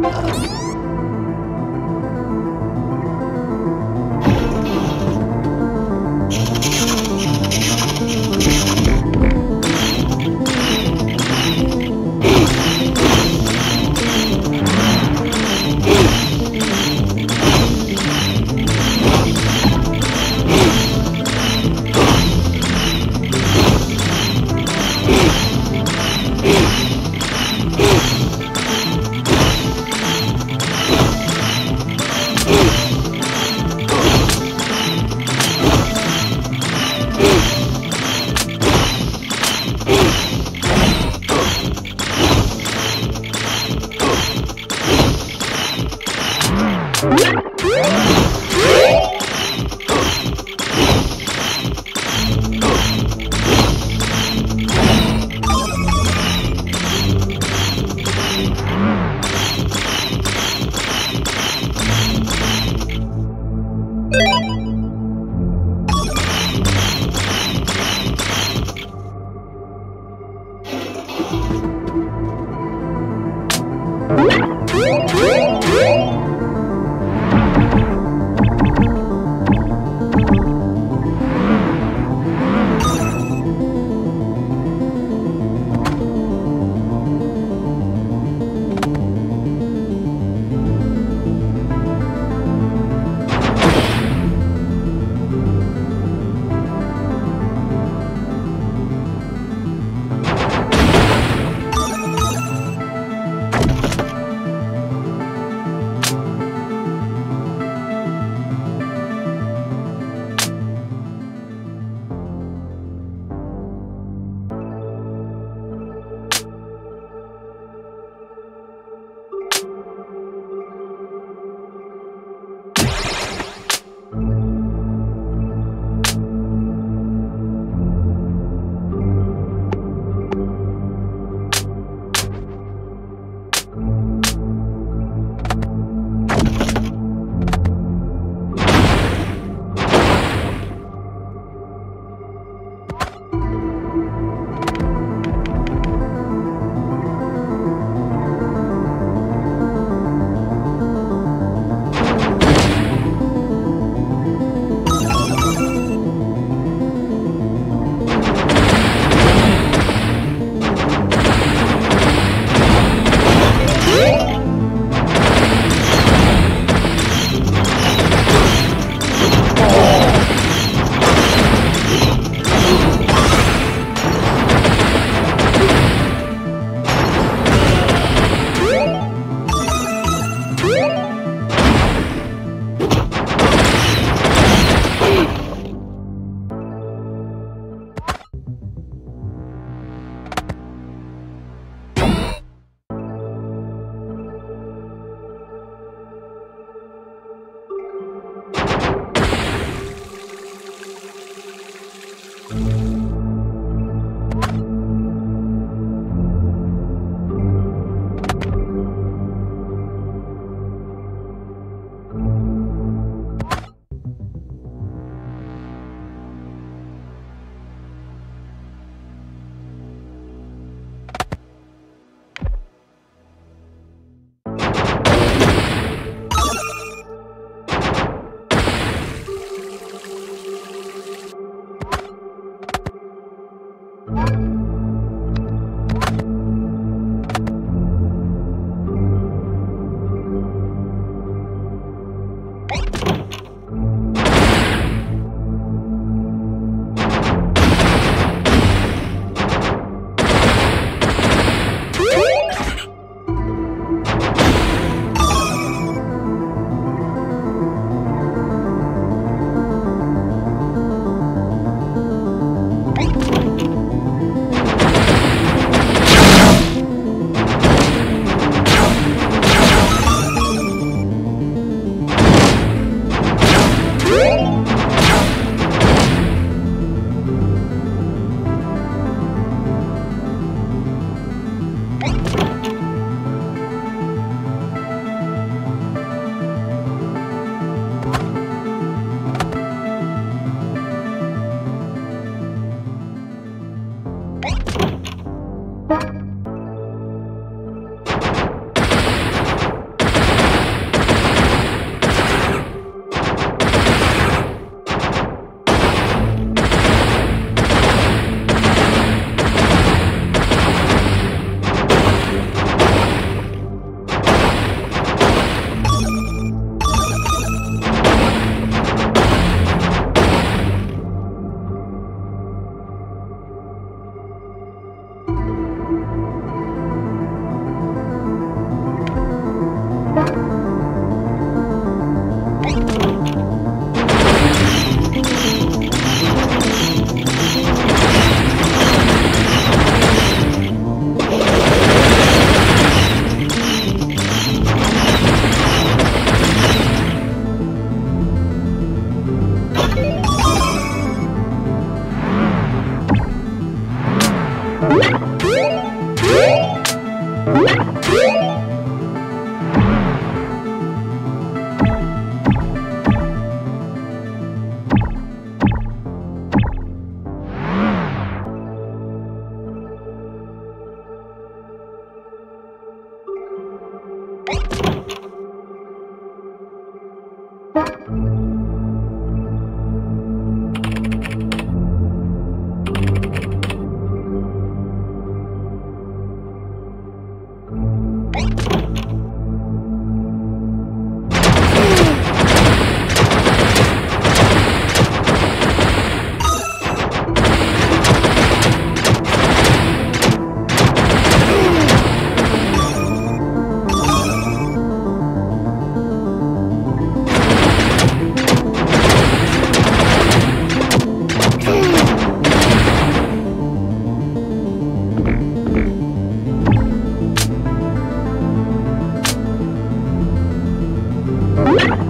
Oh,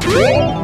Música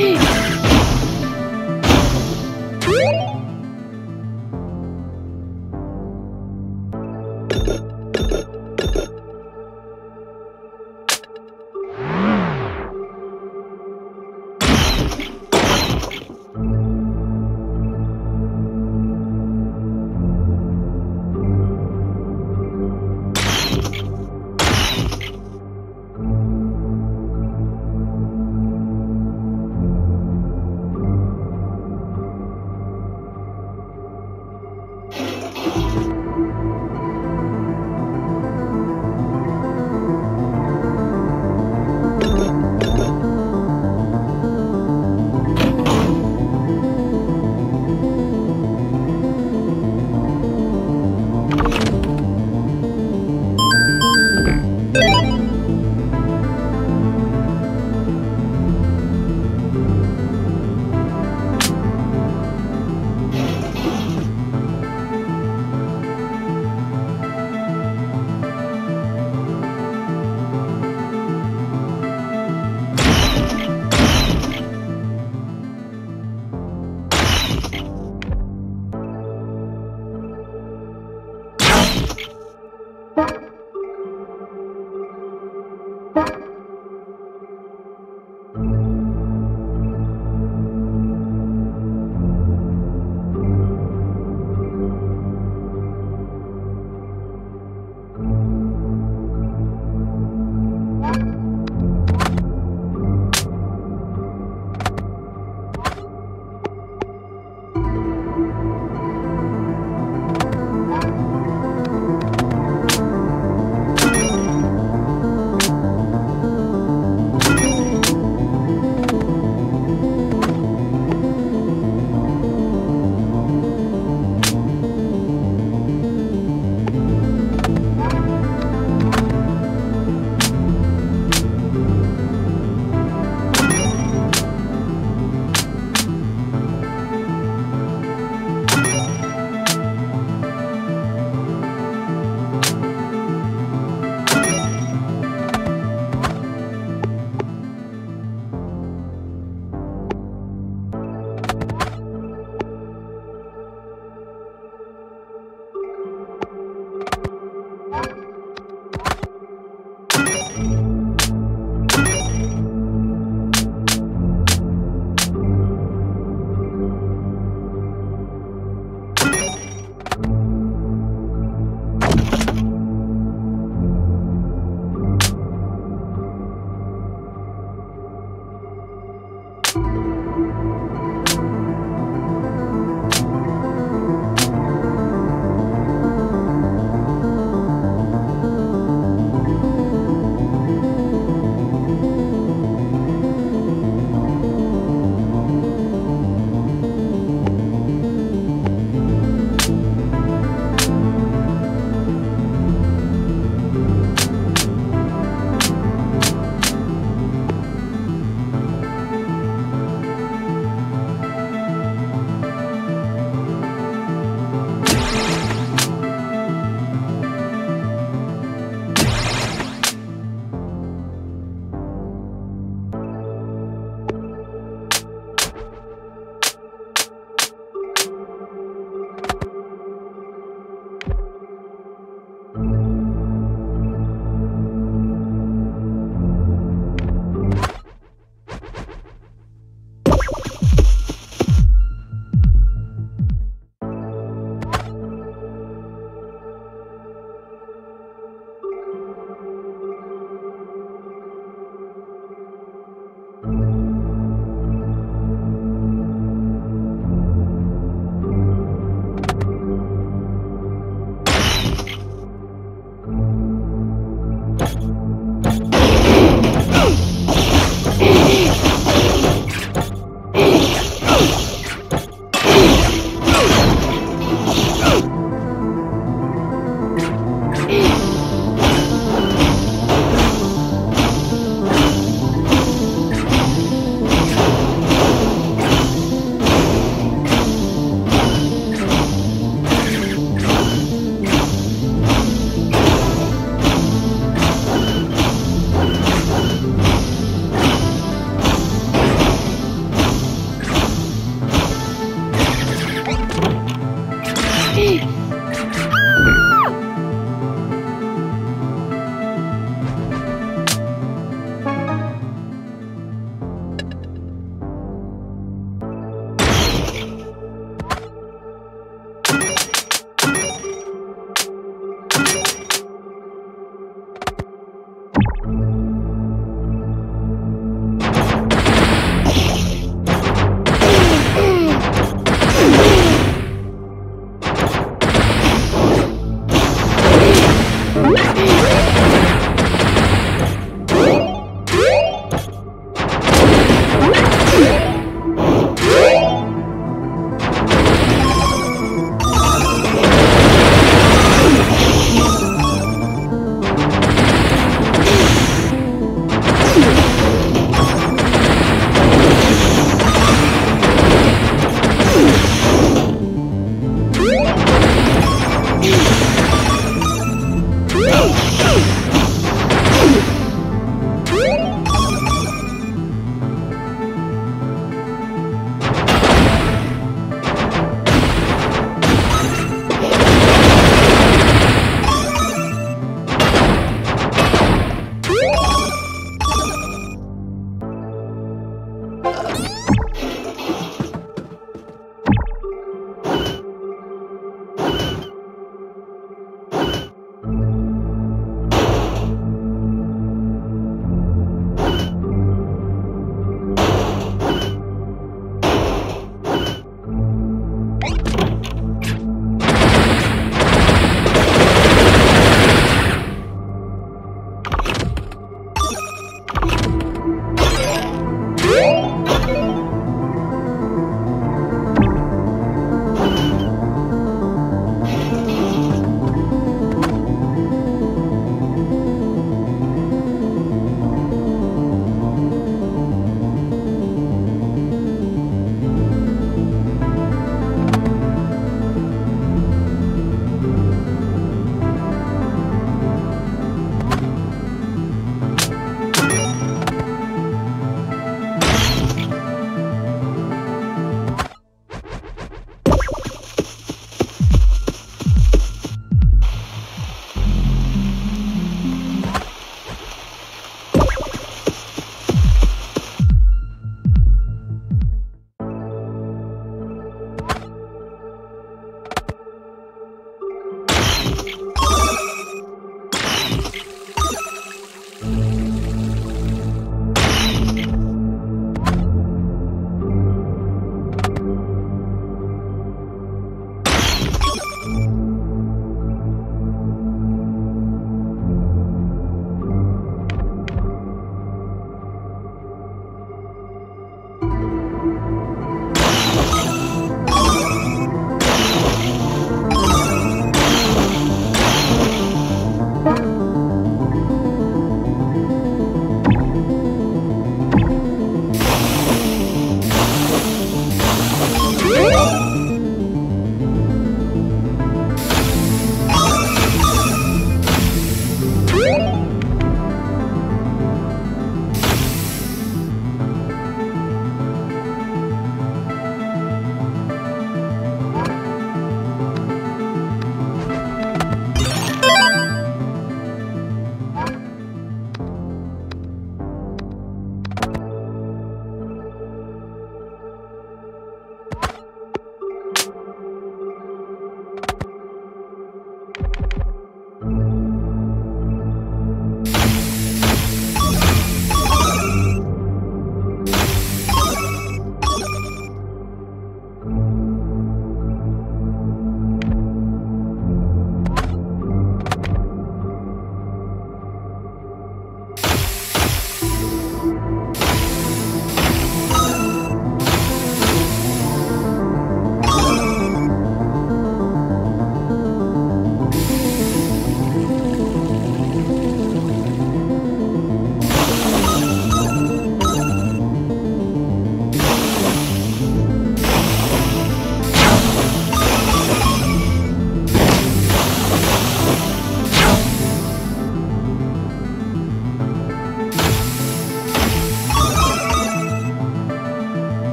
Yeah.